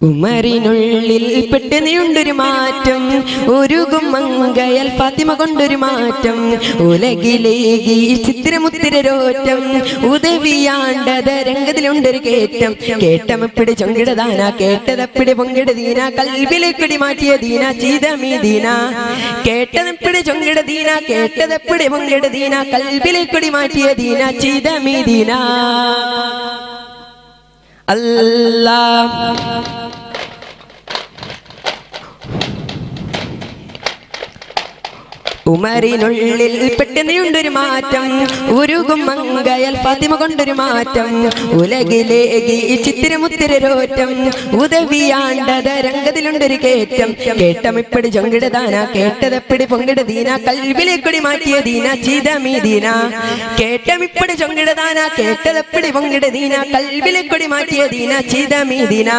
ഉമറിനുള്ളിൽ നീണ്ടൊരു മാറ്റം ഒരു മങ്കയൽ ഫാത്തിമ കൊണ്ടൊരു മാറ്റം ഉലകിലേകി ചിത്തിരമുത്തിരോറ്റം ഉദവിയാണ്ടത് രംഗത്തിലുണ്ടൊരു കേറ്റം. കേട്ടമപ്പിടി ചൊങ്കിടതാന കേട്ടതപ്പിടി പൊങ്കിട ദീന കൽവിലേക്കടി മാറ്റിയ ദീന ചീതമീ ദീന കേട്ടതപ്പിടി ചൊങ്കിട ദീന കേട്ടതപ്പിടി പൊങ്കിട ദീന കൽവിലേക്കടി മാറ്റിയ ദീന ചീതമീ ദീന അല്ലാ ഉമറിനുള്ളിൽ പെട്ടെന്നുണ്ടൊരു മാറ്റം ഉരുകും മങ്കയൽ പതിമ കൊണ്ടൊരു മാറ്റം ഉലകിലേകി ചിത്തിരമുത്തിരോറ്റം ഉദവിയാണ്ടത രംഗത്തിലുണ്ടൊരു കേറ്റം. കേട്ടമിപ്പടി ചൊങ്കിടദാന കേട്ടതപ്പിടി പൊങ്കിട ദീന കൽവിലേക്കൊടി മാറ്റിയ ദീന ചീതമീ ദീന കേട്ടമിപ്പടി ചൊങ്കിടദാന കേട്ടതപ്പിടി പൊങ്കിട ദീന കൽവിലേക്കൊടി മാറ്റിയ ദീന ചീതമീ ദീന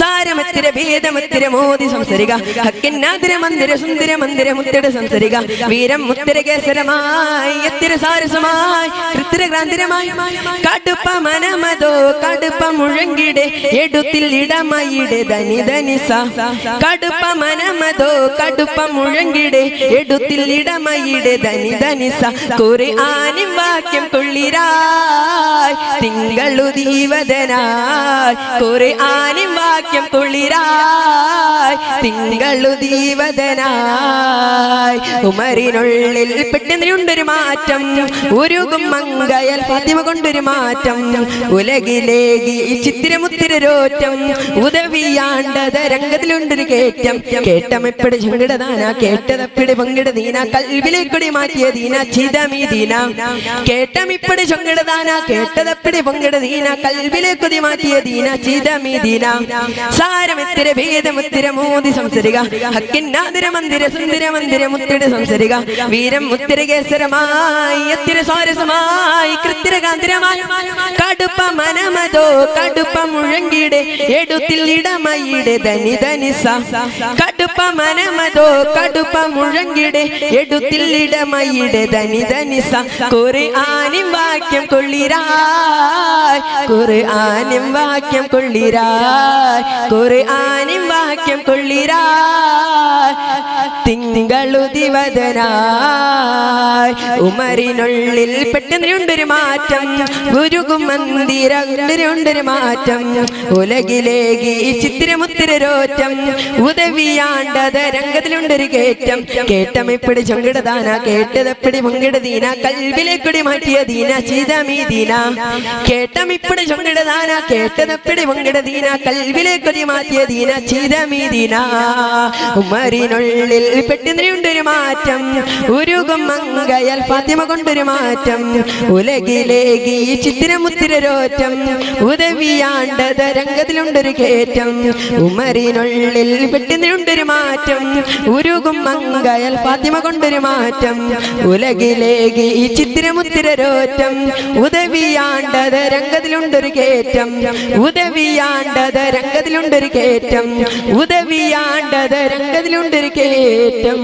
സാരമത്തിര ഭേദമത്തിര മോദി സംസരിക ഹക്കിന്നാതിര മന്ദിര സുന്ദര മന്ദിര മുത്തിട സംസരിക. വീരം ഉത്തരകേസരമായി കേസരമായി എത്തിര സാരസമായി കൃത്തിരക്രാന്തിരമായി കടുപ്പ മനമതോ കടുപ്പ മുഴങ്കിടെ എടുത്തിൽ ഇടമയിടെ ധനി ധനിസ കടുപ്പ മനമതോ കടുപ്പ മുഴങ്കിടെ എടുത്തിൽ ഇടമയിടെ ധനി ധനിസ കുറി ആനിം വാക്യം കൊള്ളിരായി തിങ്കളു ദീവദനായ് കുറി ആനിം വാക്യം കൊള്ളിരായി തിങ്കളു ദീവദനായ് ഉമറിനുള്ളിൽ പെട്ടെന്നുണ്ടൊരു മാറ്റം ഉരുകും മങ്കയൽ ഫാത്തിമ കൊണ്ടൊരു മാറ്റം ഉലകിലേകി ചിത്തിരമുത്തിരോറ്റം ഉദവിയാണ്ടത് രംഗത്തിലുണ്ടൊരു കേറ്റം. കേട്ടമെപ്പടി ചുങ്കിടദാന കേട്ടതപ്പിടി പങ്കിട ദീന കൽവിലേക്കൊടി മാറ്റിയ ദീന ചിതമി ദീന കേട്ടമിപ്പടി ചുങ്കിടദാന കേട്ടതപ്പിടി പങ്കിട ദീന കൽവിലേക്കൊടി മാറ്റിയ ദീന ചിതമി ദീന സാരമിത്തിര ഭേദമുത്തിര മോദി സംസരിക. ഹക്കിന്നാതിര മന്ദിര സുന്ദര മന്ദിര മുത്തിര സംസരിക വീരം മുത്തിര കേസരമായി എത്തിര സ്വാരസമായി കൃത്തിരകാന്തിരമായി കടുപ്പ മനമതോ കടുപ്പ മുഴങ്ങിയുടെ എടുത്തിൽ ഇടമയിടെ ധനി ധനിസ കടുപ്പ മനമതോ കടുപ്പ മുഴങ്ങിയുടെ എടുത്തിൽ ഇടമയിടെ ധനി ധനിസ കുറി ആനിം വാക്യം കൊള്ളിരായ് കുറി ആനിം വാക്യം കൊള്ളിരായ് കുറി ആനിം വാക്യം കൊള്ളിരായ്. തിങ്കളു ദിവദനായ് ഉമറിനുള്ളിൽ പെട്ടെന്നുണ്ടൊരു മാറ്റം ഗുരുകും മന്ദിരണ്ടൊരു മാറ്റം ഉലകിലേകി ചിത്തിരമുത്തിരോറ്റം ഉദവിയാണ്ടത് രംഗത്തിലുണ്ടൊരു കേറ്റം കേട്ടം കേട്ടത് കേട്ടതപ്പടി മുങ്ങിട ദീന കൽവിലേക്കൊടി മാറ്റിയ ദീന ചീതമീ ദീന. കേട്ടം കേട്ടമിപ്പടി കേട്ടത് കേട്ടതപ്പടി മുങ്ങിട ദീന കൽവിലേക്കൊടി മാറ്റിയ ദീന ചീതമീ ദീന. ഉമറിനുള്ളിൽ പെട്ടെന്നുണ്ടൊരു മാറ്റം ഉരുകും മങ്കയൽ ഫാത്തിമ കൊണ്ടൊരു മാറ്റം. ഉലകിലേകി ചിത്തിരമുത്തിരോറ്റം ഉദവിയാണ്ടത് രംഗത്തിലുണ്ടൊരു കേറ്റം ഉമറിനുള്ളിൽ പെട്ടിനുണ്ടൊരു മാറ്റം. ഉരുകും മങ്കയൽ ഫാത്തിമ കൊണ്ടൊരു മാറ്റം. ഉലകിലേകി ചിത്തിരമുത്തിരോറ്റം ഉദവിയാണ്ടത് രംഗത്തിലുണ്ടൊരു കേറ്റം ഉദവിയാണ്ടത് രംഗത്തിലുണ്ടൊരു കേറ്റം ഉദവിയാണ്ടത് രംഗത്തിലുണ്ടൊരു കേറ്റം